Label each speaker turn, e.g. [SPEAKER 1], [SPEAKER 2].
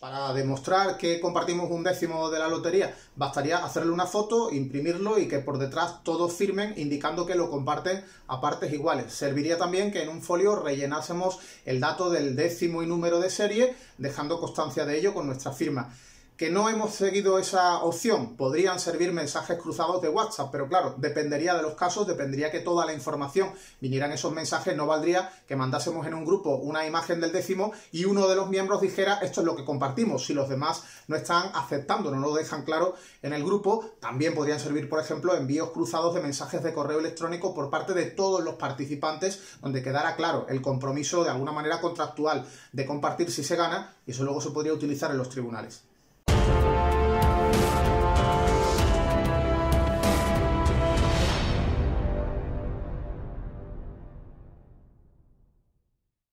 [SPEAKER 1] Para demostrar que compartimos un décimo de la lotería, bastaría hacerle una foto, imprimirlo y que por detrás todos firmen indicando que lo comparten a partes iguales. Serviría también que en un folio rellenásemos el dato del décimo y número de serie, dejando constancia de ello con nuestra firma que no hemos seguido esa opción. Podrían servir mensajes cruzados de WhatsApp, pero claro, dependería de los casos, dependería que toda la información viniera en esos mensajes, no valdría que mandásemos en un grupo una imagen del décimo y uno de los miembros dijera esto es lo que compartimos. Si los demás no están aceptando, no lo dejan claro en el grupo, también podrían servir, por ejemplo, envíos cruzados de mensajes de correo electrónico por parte de todos los participantes, donde quedara claro el compromiso de alguna manera contractual de compartir si se gana, y eso luego se podría utilizar en los tribunales. Bye.